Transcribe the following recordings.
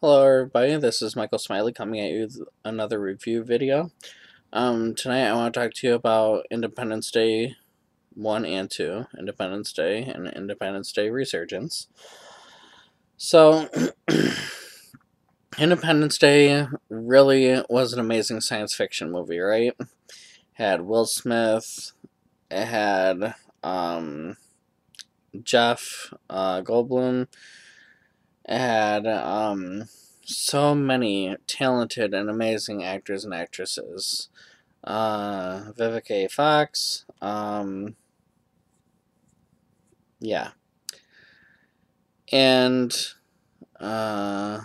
Hello everybody, this is Michael Smiley coming at you with another review video. Um, tonight I want to talk to you about Independence Day 1 and 2, Independence Day and Independence Day Resurgence. So, Independence Day really was an amazing science fiction movie, right? It had Will Smith, it had um, Jeff uh, Goldblum, had um, so many talented and amazing actors and actresses. Uh, Vivica A. Fox. Um, yeah. And uh,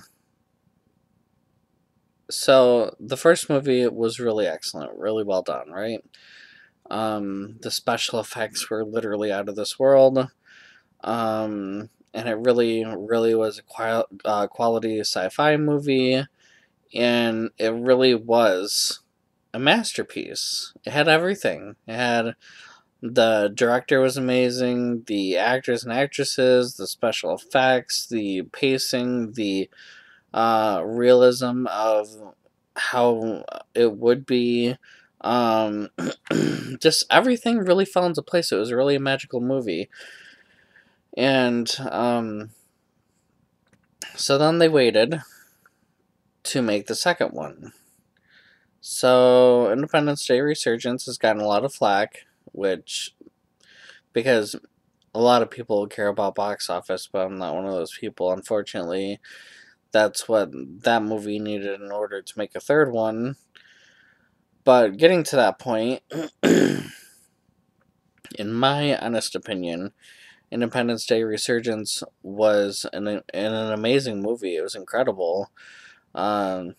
so the first movie was really excellent, really well done, right? Um, the special effects were literally out of this world. Um, and it really, really was a qual- uh, quality sci-fi movie, and it really was a masterpiece. It had everything. It had the director was amazing, the actors and actresses, the special effects, the pacing, the uh, realism of how it would be. Um, just everything really fell into place. It was really a magical movie. And um, so then they waited to make the second one. So Independence Day Resurgence has gotten a lot of flack, which because a lot of people care about box office, but I'm not one of those people. Unfortunately, that's what that movie needed in order to make a third one. But getting to that point, in my honest opinion, Independence Day Resurgence was an, an, an amazing movie. It was incredible. Um,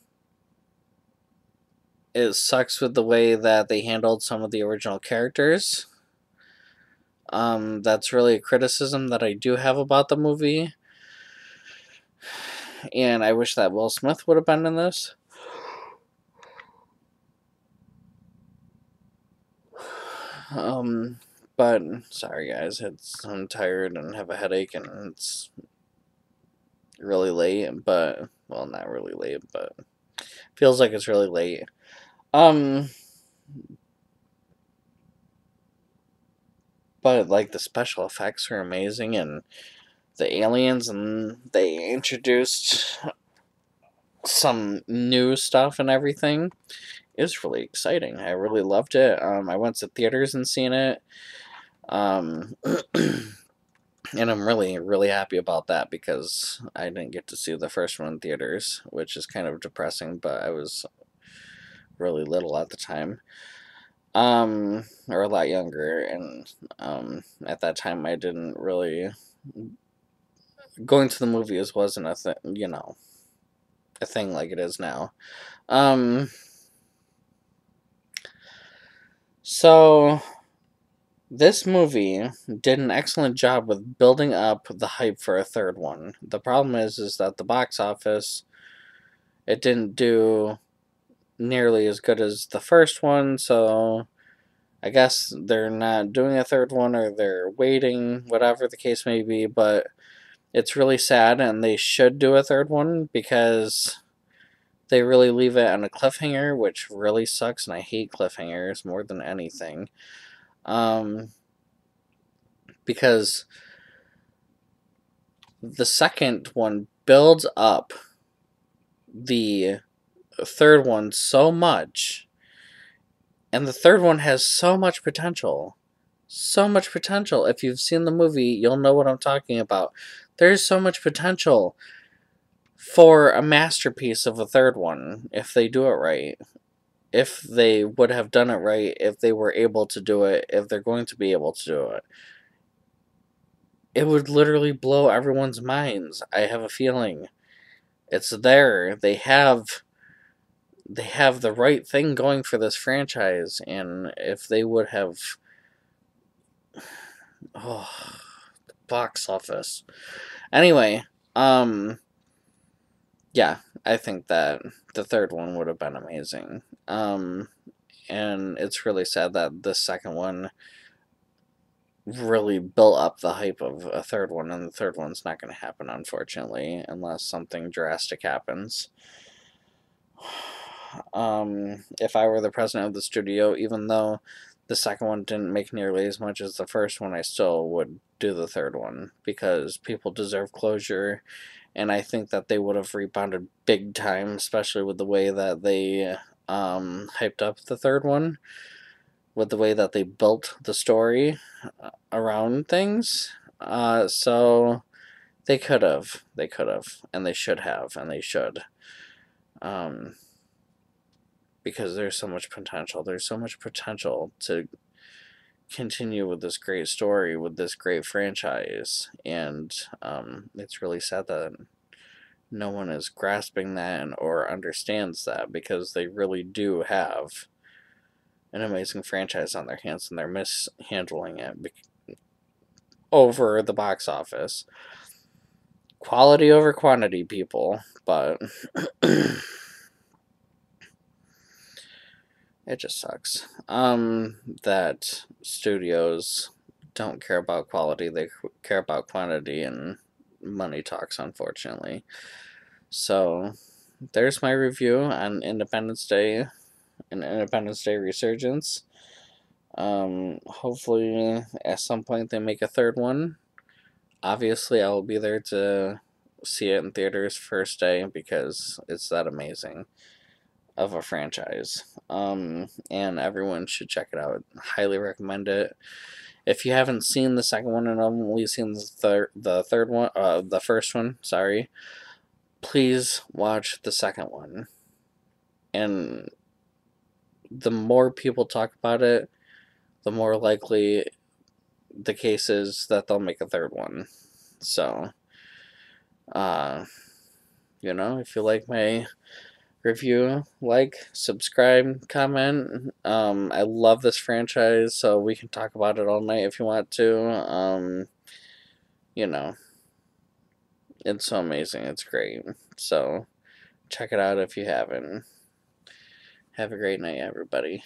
it sucks with the way that they handled some of the original characters. Um, that's really a criticism that I do have about the movie. And I wish that Will Smith would have been in this. Um, but sorry guys, it's I'm tired and have a headache and it's really late, but well, not really late, but feels like it's really late. Um but like the special effects are amazing and the aliens and they introduced some new stuff and everything. It was really exciting. I really loved it. Um, I went to theaters and seen it. Um, and I'm really, really happy about that because I didn't get to see the first one in theaters, which is kind of depressing, but I was really little at the time. Um, or a lot younger, and um, at that time I didn't really. Going to the movies wasn't a thing, you know, a thing like it is now. Um, so this movie did an excellent job with building up the hype for a third one. The problem is is that the box office it didn't do nearly as good as the first one, so I guess they're not doing a third one or they're waiting, whatever the case may be, but it's really sad and they should do a third one because they really leave it on a cliffhanger, which really sucks and I hate cliffhangers more than anything. Um, because the second one builds up the third one so much, and the third one has so much potential. So much potential. If you've seen the movie, you'll know what I'm talking about. There's so much potential for a masterpiece of a third one if they do it right if they would have done it right, if they were able to do it, if they're going to be able to do it. It would literally blow everyone's minds. I have a feeling. It's there. They have they have the right thing going for this franchise and if they would have oh the box office. Anyway, um yeah, I think that the third one would have been amazing. Um, and it's really sad that the second one really built up the hype of a third one, and the third one's not going to happen, unfortunately, unless something drastic happens. Um, if I were the president of the studio, even though the second one didn't make nearly as much as the first one, I still would do the third one because people deserve closure, and I think that they would have rebounded big time, especially with the way that they um, hyped up the third one with the way that they built the story uh, around things. Uh, so they could have, they could have, and they should have, and they should. Um, because there's so much potential. There's so much potential to continue with this great story, with this great franchise, and um, it's really sad that no one is grasping that or understands that because they really do have an amazing franchise on their hands and they're mishandling it over the box office. Quality over quantity, people, but it just sucks. Um, that studios don't care about quality, they care about quantity, and money talks, unfortunately. So, there's my review on Independence Day and Independence Day resurgence. Um, hopefully, at some point, they make a third one. Obviously, I will be there to see it in theaters first day because it's that amazing of a franchise. Um, and everyone should check it out. Highly recommend it. If you haven't seen the second one and only seen the third, the third one, uh, the first one, sorry, please watch the second one. And the more people talk about it, the more likely the case is that they'll make a third one. So, uh, you know, if you like my review, like, subscribe, comment. Um, I love this franchise, so we can talk about it all night if you want to. Um, you know, it's so amazing. It's great. So, check it out if you haven't. Have a great night, everybody.